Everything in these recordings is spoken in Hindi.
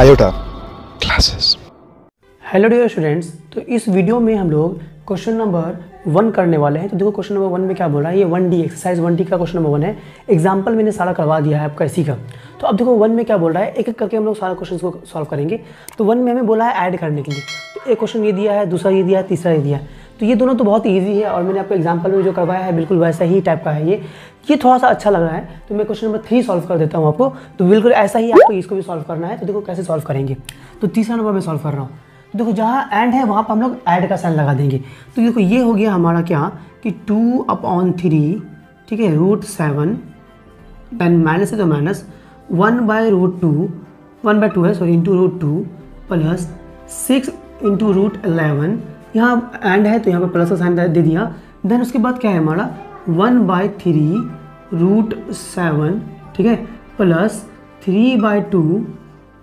iota classes. Hello dear students तो इस वीडियो में हम लोग क्वेश्चन नंबर वन करने वाले हैं। तो देखो क्वेश्चन नंबर वन में क्या बोल रहा है? ये one D exercise one D का क्वेश्चन नंबर वन है। एग्ज़ाम्पल मैंने सारा करवा दिया है आपका इसी का। तो अब देखो वन में क्या बोल रहा है? एक एक करके हम लोग सारा क्वेश्चन को सॉल्व करेंगे। तो वन में हमें बोला है ऐड करने के लिए। तो एक क्वेश्चन ये दिया है, दूसरा ये दिया है, तीसरा ये दिया है। तो ये दोनों तो बहुत ईजी है और मैंने आपको एग्ज़ाम्पल में जो करवाया है, बिल्कुल वैसा ही टाइप का है ये। ये थोड़ा सा अच्छा लग रहा है तो मैं क्वेश्चन नंबर थ्री सॉल्व कर देता हूँ आपको। तो बिल्कुल ऐसा ही आपको इसको भी सॉल्व करना है तो देखो कैसे सॉल्व करेंगे। तो तीसरा नंबर मैं सॉल्व कर रहा हूँ। तो देखो जहाँ एंड है, वहाँ पर हम लोग ऐड का साइन लगा देंगे। तो देखो ये हो गया हमारा क्या कि टू अपॉन थ्री ठीक है रूट सेवन देन माइनस है तो minus one by root two one by two है sorry into root two plus six into root eleven यहाँ एंड है तो यहाँ पर प्लस का साइन दे दिया। देन उसके बाद क्या है हमारा? One by three root seven ठीक है? Plus three by two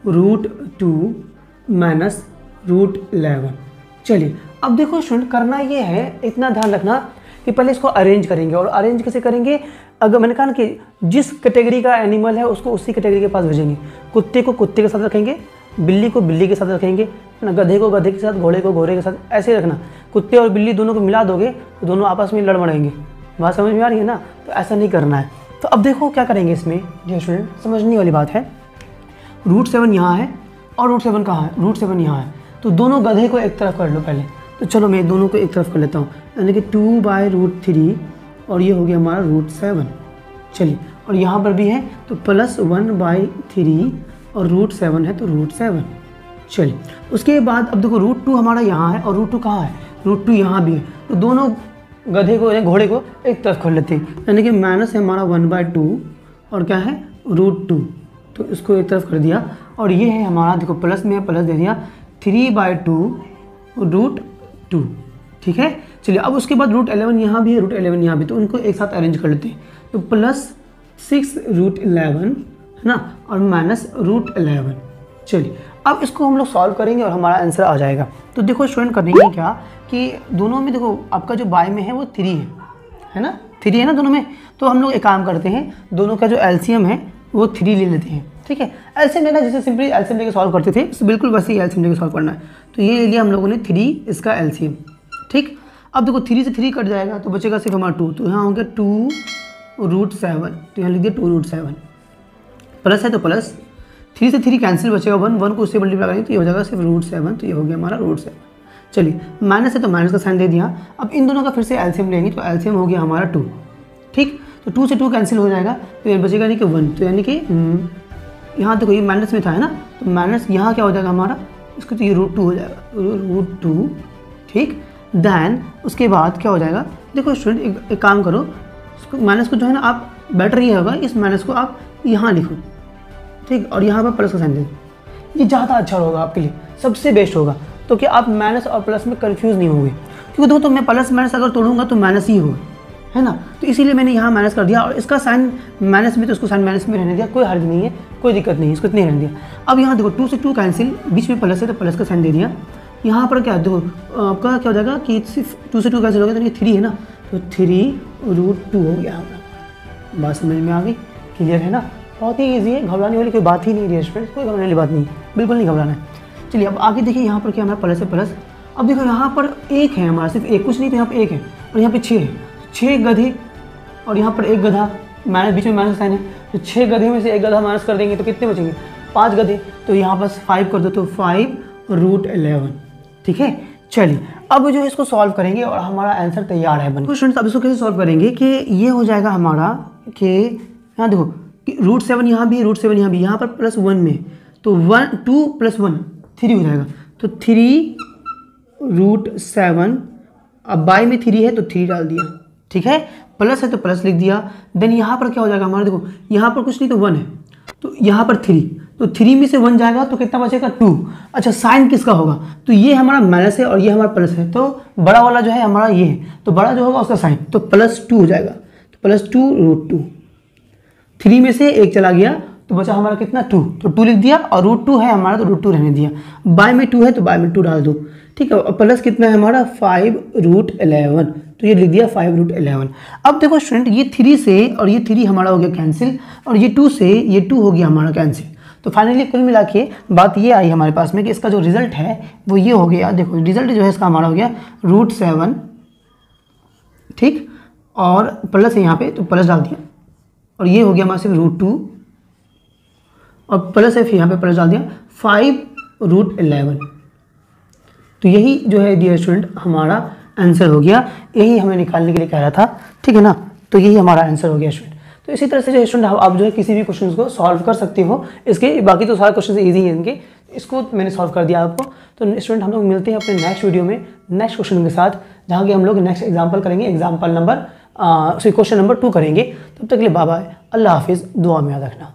root two minus root eleven चलिए, अब देखो स्टूडेंट करना ये है, इतना ध्यान रखना कि पहले इसको अरेंज करेंगे। और अरेंज कैसे करेंगे? अगर मैंने कहा ना कि जिस कैटेगरी का एनिमल है, उसको उसी कैटेगरी के पास भेजेंगे। कुत्ते को कुत्ते के साथ रखेंगे। बिल्ली को बिल्ली के साथ रखेंगे ना? गधे को गधे के साथ, घोड़े को घोड़े के साथ, ऐसे रखना। कुत्ते और बिल्ली दोनों को मिला दोगे तो दोनों आपस में लड़ मड़ेंगे। बात समझ में आ रही है ना? तो ऐसा नहीं करना है। तो अब देखो क्या करेंगे इसमें। जो स्टूडेंट समझने वाली बात है। रूट सेवन यहाँ है और रूट सेवन कहाँ है? रूट सेवन यहाँ है। तो दोनों गधे को एक तरफ़ कर लो पहले। तो चलो मैं दोनों को एक तरफ़ कर लेता हूँ। यानी कि टू बाय रूट थ्री और ये हो गया हमारा रूट सेवन चलिए, और यहाँ पर भी है तो प्लस वन बाई थ्री और रूट सेवन है तो रूट सेवन चलिए, उसके बाद अब देखो रूट टू हमारा यहाँ है और रूट टू कहाँ है? रूट टू यहाँ भी है। तो दोनों गधे को या घोड़े को एक तरफ़ कर लेते हैं। यानी कि माइनस है हमारा वन बाय टू और क्या है? रूट टू तो इसको एक तरफ़ कर दिया और ये है हमारा, देखो प्लस में प्लस दे दिया। Three by two root two ठीक है? चलिए, अब उसके बाद रूट एलेवन यहाँ भी है रूट एलेवन यहाँ भी तो उनको एक साथ अरेंज कर लेते हैं। तो प्लस सिक्स रूट एलेवन है ना? और माइनस रूट एलेवन चलिए, अब इसको हम लोग सॉल्व करेंगे और हमारा आंसर आ जाएगा। तो देखो स्टूडेंट करेंगे क्या कि दोनों में देखो, आपका जो बाय में है वो थ्री है है ना? थ्री है ना दोनों में? तो हम लोग एक काम करते हैं, दोनों का जो एलसीएम है, वो थ्री ले लेते हैं, ठीक है? एल्सियम लेना, जैसे सिंपली एल्सियम लेके सॉल्व करते थे तो बिल्कुल वैसे ही एल्सियम लेके सॉल्व करना है। तो ये ले लिया हम लोगों ने थ्री इसका एल्सियम ठीक? अब देखो थ्री से थ्री कट जाएगा तो बचेगा सिर्फ़ हमारा टू तो यहाँ हो गया टू रूट सेवन तो यहाँ लिख दिया टू रूट सेवन प्लस है तो प्लस। थ्री से थ्री कैंसिल बचेगा वन वन को उससे मल्टीप्लाई करेंगे तो ये हो जाएगा सिर्फ़ रूट सेवन तो ये हो गया हमारा रूट सेवन चलिए माइनस है तो माइनस का साइन दे दिया। अब इन दोनों का फिर से एल्सियम लेंगे तो एल्सियम हो गया हमारा टू ठीक? तो टू से टू कैंसिल हो जाएगा तो ये बचेगा यानी कि वन तो यानी कि यहाँ देखो ये माइनस में था है ना? तो माइनस यहाँ क्या हो जाएगा हमारा? इसको तो ये रूट टू हो जाएगा। रूट टू ठीक? देन उसके बाद क्या हो जाएगा? देखो स्टूडेंट एक, एक काम करो माइनस को जो है ना आप बेटर ये होगा, इस माइनस को आप यहाँ लिखो। ठीक? और यहाँ पर प्लस का साइन दे ये ज़्यादा अच्छा होगा आपके लिए, सबसे बेस्ट होगा। तो कि आप माइनस और प्लस में कन्फ्यूज़ नहीं होंगे? क्योंकि देखो तो मैं प्लस माइनस अगर तोड़ूँगा तो माइनस ही होगा, है ना? तो इसीलिए मैंने यहाँ माइनस कर दिया और इसका साइन माइनस में तो उसको साइन माइनस में रहने दिया, कोई हर्ज नहीं है, कोई दिक्कत नहीं है, इसको इतने रहने दिया। अब यहाँ देखो टू से टू कैंसिल बीच में प्लस है तो प्लस का साइन दे दिया। यहाँ पर क्या, देखो, आपका क्या हो जाएगा कि सिर्फ़ टू से टू कैंसिल हो गया तो ये थ्री है ना? तो थ्री रूट टू हो गया। हमारा बात समझ में आ गई? क्लियर है ना? बहुत ही ईजी है, घबराने वाली कोई बात ही नहीं है कोई घबराने वाली बात नहीं बिल्कुल नहीं घबराना है। चलिए, अब आगे देखिए, यहाँ पर क्या हमारा प्लस है, प्लस। अब देखो, यहाँ पर एक है हमारा, सिर्फ़ एक कुछ नहीं तो यहाँ पर एक है। और यहाँ पे छः है। छः गधे और यहाँ पर एक गधा। माइनस, बीच में माइनस साइन है। तो छः गधे में से एक गधा माइनस कर देंगे तो कितने बचेंगे? पाँच गधे। तो यहाँ पर फाइव कर दो तो फाइव रूट एलेवन ठीक है? चलिए, अब जो है इसको सॉल्व करेंगे और हमारा आंसर तैयार है बन स्टूडेंट्स अब इसको कैसे सॉल्व करेंगे कि ये हो जाएगा हमारा कि, यहाँ देखो रूट सेवन यहाँ भी रूट सेवन यहाँ भी, यहाँ पर प्लस वन में तो one two plus one three हो जाएगा। तो थ्री रूट सेवन अब बाई में थ्री है तो थ्री डाल दिया, ठीक है? प्लस है तो प्लस लिख दिया। देन यहाँ पर क्या हो जाएगा हमारा, देखो, यहाँ पर कुछ नहीं तो वन है। तो यहाँ पर थ्री तो थ्री में से वन जाएगा तो कितना बचेगा? टू अच्छा साइन किसका होगा? तो ये हमारा माइनस है और ये हमारा प्लस है। तो बड़ा वाला जो है, हमारा ये है। तो बड़ा जो होगा, उसका साइन तो प्लस टू हो जाएगा। Plus two root two. Three में से एक चला गया तो बचा हमारा कितना? टू। तो टू लिख दिया और रूट टू है हमारा तो रूट टू रहने दिया। बाय में टू है तो बाय में टू डाल दो। ठीक है, और प्लस कितना है हमारा? फाइव रूट एलेवन तो ये लिख दिया फाइव रूट एलेवन अब देखो स्टूडेंट, ये थ्री से और ये थ्री हमारा हो गया कैंसिल, और ये टू से ये टू हो गया हमारा कैंसिल। तो फाइनली कुल मिला के बात ये आई हमारे पास में कि इसका जो रिज़ल्ट है, वो ये हो गया। देखो रिज़ल्ट जो है इसका हमारा हो गया रूट सेवन। ठीक? और प्लस है यहाँ पे तो प्लस डाल दिया। और ये हो गया हमारे सिर्फ़ रूट टू और प्लस फिर यहाँ पे प्लस डाल दिया फाइव रूट एलेवन तो यही जो है डियर स्टूडेंट हमारा आंसर हो गया। यही हमें निकालने के लिए कह रहा था, ठीक है ना? तो यही हमारा आंसर हो गया स्टूडेंट तो इसी तरह से जो स्टूडेंट आप जो है किसी भी क्वेश्चन को सॉल्व कर सकते हो। इसके बाकी तो सारे क्वेश्चन ईजी हैं इनके। इसको मैंने सॉल्व कर दिया आपको। तो स्टूडेंट हम लोग मिलते हैं अपने नेक्स्ट वीडियो में नेक्स्ट क्वेश्चन के साथ, जहाँ कि हम लोग नेक्स्ट एग्ज़ाम्पल करेंगे। Example number question number two करेंगे। तब तक के लिए बाबा अल्लाह हाफिज़। दुआ में याद रखना।